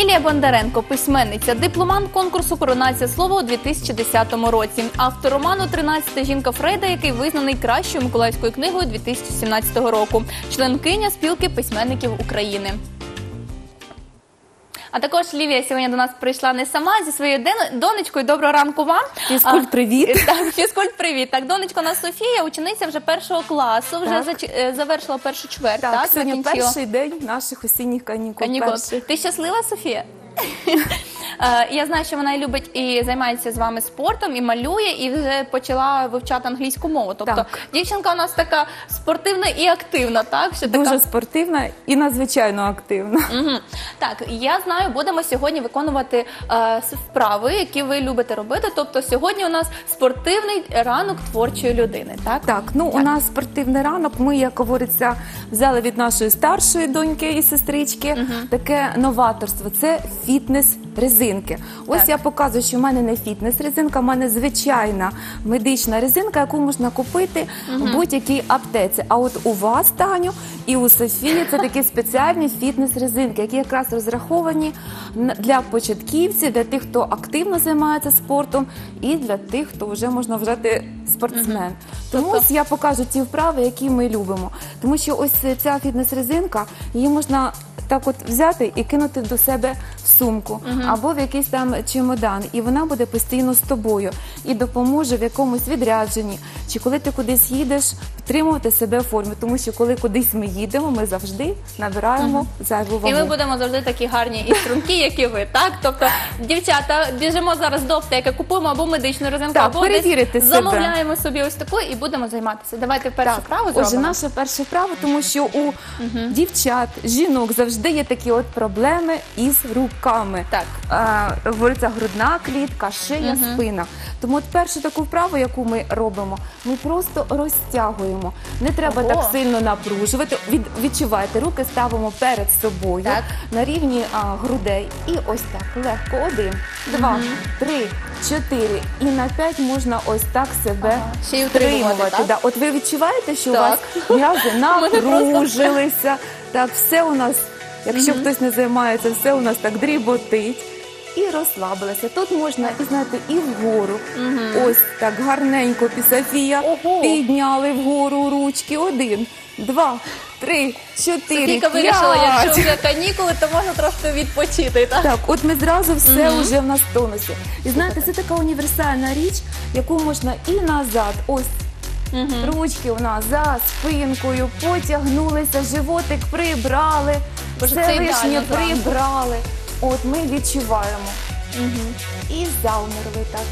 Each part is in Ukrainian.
Лілія Бондаренко, письменниця, дипломант конкурсу Коронація слова у 2010 році. Автор роману «13 жінка Фрейда, який визнаний кращою миколаївською книгою 2017 року. Членкиня спілки письменників України. А також Лівія сьогодні до нас прийшла не сама зі своєю донечкою. Доброго ранку вам. Фізкульт, А, привіт. Так, фізкульт, привіт. Так, донечка у нас Софія, учениця вже першого класу, вже зач- е, завершила першу чверть. Так, Так, сьогодні закінчила. перший день наших осінніх канікул. Канікул. перший. Ти щаслива, Софія? Е, Я знаю, що вона і любить і займається з вами спортом, і малює, і вже почала вивчати англійську мову. Тобто Так. дівчинка у нас така спортивна і активна, так? Що Дуже спортивна і надзвичайно активна. Мгм. Так, я знаю, будемо сьогодні виконувати е, вправи, які ви любите робити. Тобто сьогодні у нас спортивний ранок творчої людини. Так, Так, ну у нас спортивний ранок. Ми, як говориться, взяли від нашої старшої доньки і сестрички таке новаторство. Це фітнес-резинки. Ось Так. я показую, що в мене не фітнес-резинка, в мене звичайна медична резинка, яку можна купити в будь-якій аптеці. А от у вас, Таню, і у Софії це такі спеціальні фітнес-резинки, які якраз розраховані для початківців, для тих, хто активно займається спортом, і для тих, хто вже можна вважати спортсмен. Тому Тобто- ось я покажу ті вправи, які ми любимо. Тому що ось ця фітнес-резинка, її можна так от взяти і кинути до себе в сумку або в якийсь там чемодан, і вона буде постійно з тобою і допоможе в якомусь відрядженні, чи коли ти кудись їдеш, підтримувати себе в формі. Тому що коли кудись ми їдемо, ми завжди набираємо зайву вагу. І ми будемо завжди такі гарні і стрункі, як і ви. Так, тобто, дівчата, біжимо зараз до аптеки, купуємо або медичну резинку, Так, або перевірити десь себе. замовляємо собі ось таку і будемо займатися. Давайте першу вправу Отже, зробимо. наше перше право, тому що у дівчат, жінок завжди є такі от проблеми із руками. Так. Е, говориться грудна клітка, шия, спина. Тому от першу таку вправу, яку ми робимо, ми просто розтягуємо. Не треба Ого. так сильно напружувати. Від, відчувайте, руки ставимо перед собою Так. на рівні а, грудей. І ось так легко. Один, два, три, чотири. І на п'ять можна ось так себе Ага. Ще й утримувати, так? Да. От ви відчуваєте, що у вас м'язи напружилися. Так, все у нас, якщо хтось не займається, все у нас так дріботить. І розслабилася. Тут можна, і знаєте, і вгору. Ось так гарненько, Софія. Ого. Підняли вгору ручки. Один, два, три, чотири. Софійка вирішила, п'ять. якщо вже канікули, то можна трошки відпочити. Так? Так, от ми зразу все вже в нас в тонусі. І знаєте, це така універсальна річ, яку можна і назад. Ось ручки у нас за спинкою, потягнулися, животик прибрали, Боже, все лишнє ідеально прибрали. От ми відчуваємо. І замерли так.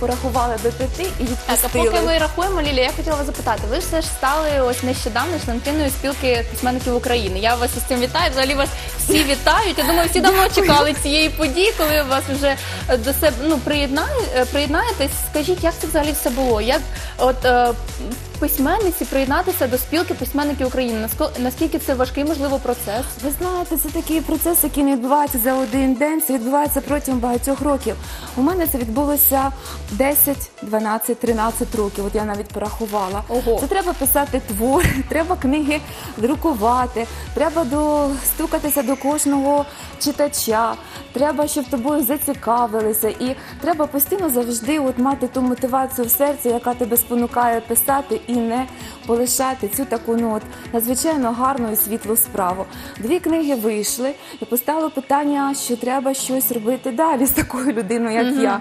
Порахували до п'яти і Так, а відпустили. поки ми рахуємо, Лілія, я хотіла вас запитати. Ви все ж стали ось нещодавно членкиною спілки письменників України. Я вас із цим вітаю. Взагалі вас всі вітають. Я думаю, всі давно чекали цієї події, коли вас вже до себе ну приєднає, приєднаєтесь. Скажіть, як це взагалі все було? Як от е, письменниці приєднатися до спілки письменників України? Наскільки це важкий, можливо, процес? Ви знаєте, це такий процес, який не відбувається за один день, це відбувається протягом багатьох років. У мене це відбулося 10, 12, 13 років. От я навіть порахувала. Ого. Це треба писати твори, треба книги друкувати, треба достукатися до кожного читача, треба, щоб тобою зацікавилися, і треба постійно завжди от мати ту мотивацію в серці, яка тебе спонукає писати і не полишати цю таку ну от надзвичайно гарну і світлу справу. Дві книги вийшли, і постало питання, що треба щось робити далі з такою людиною, як я.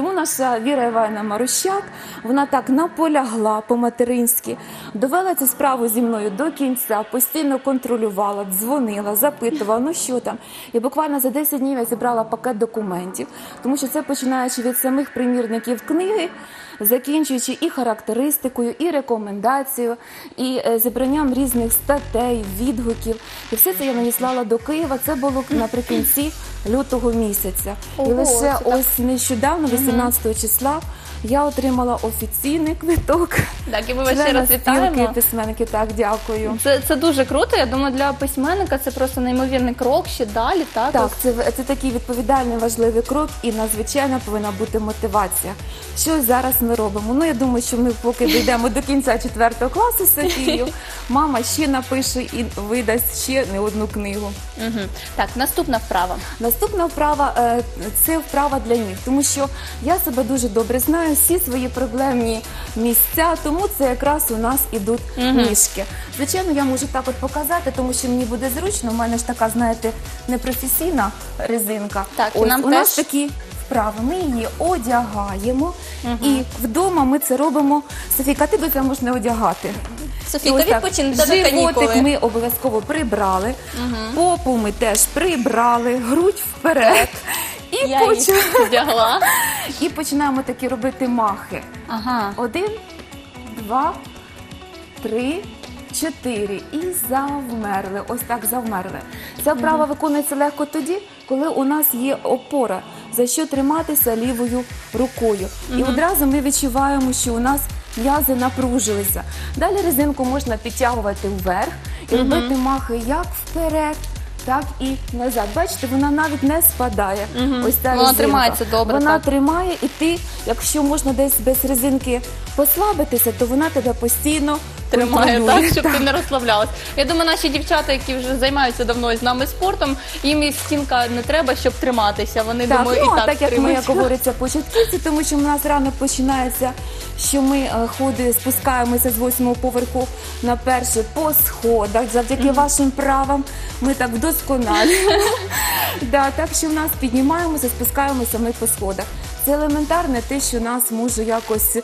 Тому наша Віра Івана Марущак, вона так наполягла по-материнськи, довела цю справу зі мною до кінця, постійно контролювала, дзвонила, запитувала, ну що там. І буквально за 10 днів я зібрала пакет документів, тому що це починаючи від самих примірників книги, закінчуючи і характеристикою, і рекомендацією, і е, зібранням різних статей, відгуків. І все це я надіслала до Києва. Це було наприкінці лютого місяця. Ого, і лише ось нещодавно, 18 числа, я отримала офіційний квиток. Так, і ми вас ще раз вітаємо. письменники. Так, дякую. Це, це дуже круто. Я думаю, для письменника це просто неймовірний крок ще далі. Так, Так, це, це такий відповідальний важливий крок, і надзвичайно повинна бути мотивація. Що зараз ми ми робимо? Ну я думаю, що ми поки дійдемо до кінця четвертого класу з Софією, мама ще напише і видасть ще не одну книгу. Так, наступна вправа. Наступна вправа е, це вправа для ніг, тому що я себе дуже добре знаю, всі свої проблемні місця, тому це якраз у нас ідуть ніжки. Звичайно, я можу так от показати, тому що мені буде зручно. У мене ж така, знаєте, непрофесійна резинка. Так, і нам у нас теж- такі вправи. Ми її одягаємо, і вдома ми це робимо. Софійка, ти це можеш одягати. Софійка, Ось так. відпочинь, тебе Животик канікули. ми обов'язково прибрали, попу ми теж прибрали, грудь вперед. І, Я її поч- вдягла. і починаємо такі робити махи. Ага. Один, два, три, чотири. І завмерли. Ось так завмерли. Ця вправа виконується легко тоді, коли у нас є опора, за що триматися лівою рукою. І одразу ми відчуваємо, що у нас м'язи напружилися. Далі резинку можна підтягувати вверх і робити махи як вперед. Так і назад. Бачите, вона навіть не спадає. Ось Вона резинка. тримається добре, Вона так. тримає, і ти, якщо можна десь без резинки послабитися, то вона тебе постійно Тримає так, щоб ти не розслаблялась. Я думаю, наші дівчата, які вже займаються давно з нами спортом, їм і стінка не треба, щоб триматися. Вони Так, думаю, ну, і так, так як ми, як говориться, початківці, тому що в нас рано починається, що ми е, ходи спускаємося з восьмого поверху на перший по сходах. Завдяки вашим правам ми так вдосконалюємо. да, так що в нас піднімаємося, спускаємося ми по сходах. Це елементарне те, що нас може якось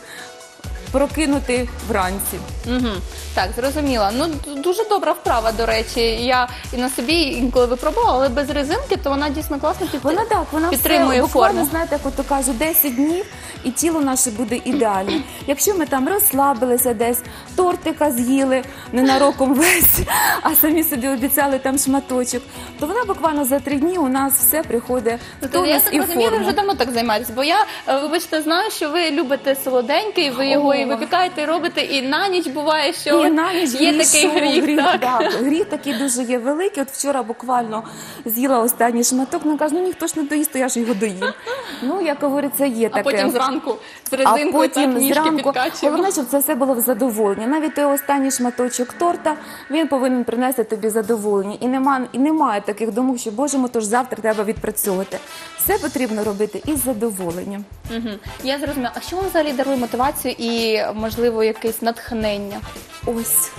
прокинути вранці. Угу. Так, зрозуміла. Ну д- дуже добра вправа, до речі. Я і на собі інколи випробувала, але без резинки, то вона дійсно класно під... Вона так, вона підтримує все, буквально, форму. знаєте, як от то кажуть, 10 днів і тіло наше буде ідеальне. Якщо ми там розслабилися десь, тортика з'їли ненароком весь, а самі собі обіцяли там шматочок, то вона буквально за три дні у нас все приходить в Тобто, я тонус так і розумію, ви форму. вже давно так займаєтесь, бо я, е, вибачте, знаю, що ви любите солоденьке, і ви його І випікаєте, робите, і на ніч буває, що І на ніч є такий грішок, гріх. так. да, гріх такий дуже є великий. От вчора буквально з'їла останній шматок, ну кажу, ну ніхто ж не доїсть, то я ж його доїм. Ну, як говориться, є А таке. потім зранку з А потім так ніжки зранку підкачуємо. головне, щоб це все було в задоволення. Навіть той останній шматочок торта він повинен принести тобі задоволення. І немає, і немає таких думок, що боже мой, тож завтра треба відпрацьовувати. Все потрібно робити із задоволенням. Угу. Я зрозуміла. А що вам взагалі дарує мотивацію і, можливо, якесь натхнення? Ось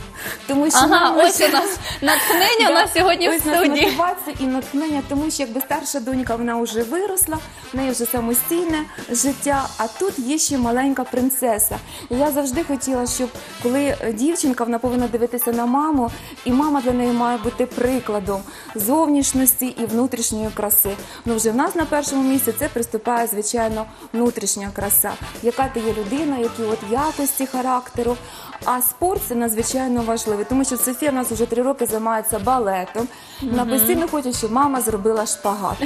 тому що Ага, нам ось у нас натхнення у нас сьогодні в Ось у нас студії. мотивація і натхнення, тому що якби старша донька вона вже виросла, в неї вже самостійне життя, а тут є ще маленька принцеса. І я завжди хотіла, щоб коли е, дівчинка вона повинна дивитися на маму, і мама для неї має бути прикладом зовнішності і внутрішньої краси. Ну вже в нас на першому місці це приступає, звичайно, внутрішня краса. Яка ти є людина, які от якості характеру. А спорт це надзвичайно важливий, тому що Софія в нас вже три роки займається балетом. Вона постійно хоче, щоб мама зробила шпагат.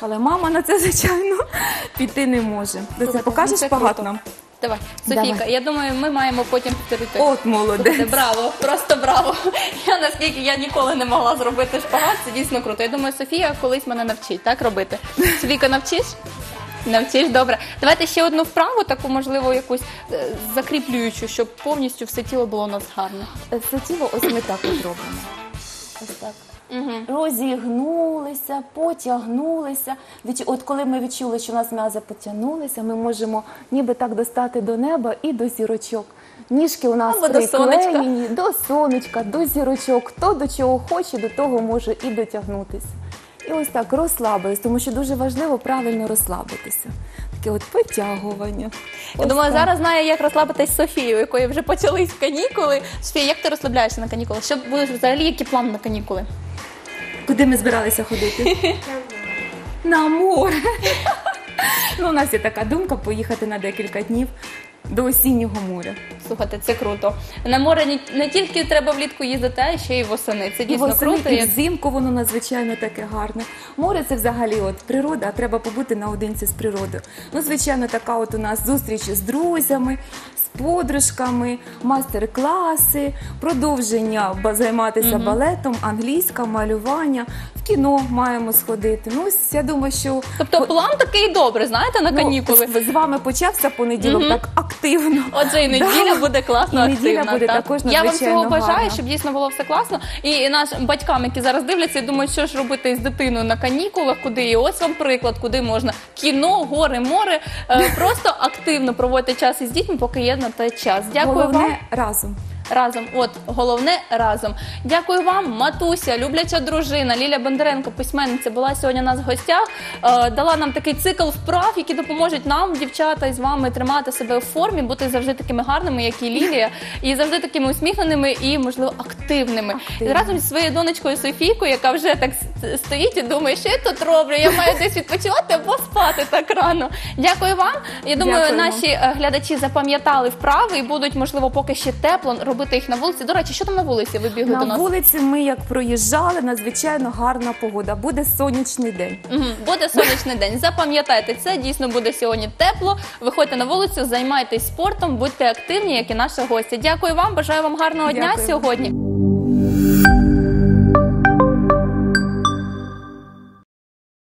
Але мама на це, звичайно, піти не може. Ти це покажеш це шпагат круто. нам? Давай, Давай. Софійка, я думаю, ми маємо потім повторити. От молодець. Браво, просто браво. Я наскільки я ніколи не могла зробити шпагат, це дійсно круто. Я думаю, Софія колись мене навчить так робити. Софійка, навчиш? Навчиш, добре. Давайте ще одну вправу, таку можливо, якусь е, закріплюючу, щоб повністю все тіло було у нас гарне. Це тіло ось ми так от робимо. Ось так. Розігнулися, потягнулися. Відчу- От коли ми відчули, що у нас м'язи потягнулися, ми можемо ніби так достати до неба і до зірочок. Ніжки у нас Або до сонечка. приклеєні до сонечка, до зірочок. Хто до чого хоче, до того може і дотягнутися. І ось так розслабились, тому що дуже важливо правильно розслабитися. Таке от потягування. Я думаю, зараз знає, як розслабитись Софію, у якої вже почались канікули. Софія, як ти розслабляєшся на канікули? Що будеш взагалі, які плани на канікули? Куди ми збиралися ходити? На море. Ну, у нас є така думка поїхати на декілька днів до осіннього моря. Слухайте, це круто. На море не, не тільки треба влітку їздити, а ще й восени. Це І дійсно восени, круто. і Я- взимку воно надзвичайно таке гарне. Море це взагалі от природа, а треба побути наодинці з природою. Ну, звичайно, така от у нас зустріч з друзями, з подружками, мастер-класи, продовження займатися балетом, англійська, малювання. В кіно маємо сходити. Ну, ось я думаю, що Тобто план такий добре, знаєте, на ну, канікули. з, з вами почався понеділок так активно. Отже, і неділя Да. буде класно І неділя активна. буде так? також Я вам цього бажаю, щоб дійсно було все класно. І нашим батькам, які зараз дивляться, і думають, що ж робити з дитиною на канікулах, куди і ось вам приклад, куди можна кіно, гори, море. Е, Просто активно проводити час із дітьми, поки є на той час. Дякую Головне вам. разом. Разом, от головне разом. Дякую вам, матуся, любляча дружина Ліля Бондаренко, письменниця, була сьогодні у нас в гостях. Е, дала нам такий цикл вправ, які допоможуть нам, дівчата, і з вами тримати себе в формі, бути завжди такими гарними, як і Лілія, і завжди такими усміхненими і, можливо, активними. І разом зі своєю донечкою Софійкою, яка вже так стоїть і думає, що я тут роблю. Я маю десь відпочивати або спати так рано. Дякую вам. Я думаю, Дякуємо. наші е, глядачі запам'ятали вправи і будуть, можливо, поки ще тепло робити їх на вулиці. До речі, що там на вулиці? Ви бігли до На нас? вулиці ми як проїжджали, надзвичайно гарна погода. Буде сонячний день. Мгм. Буде сонячний день. Запам'ятайте, це дійсно буде сьогодні тепло. Виходьте на вулицю, займайтесь спортом, будьте активні, як і наша гостя. Дякую вам. Бажаю вам гарного дня Дякую. сьогодні.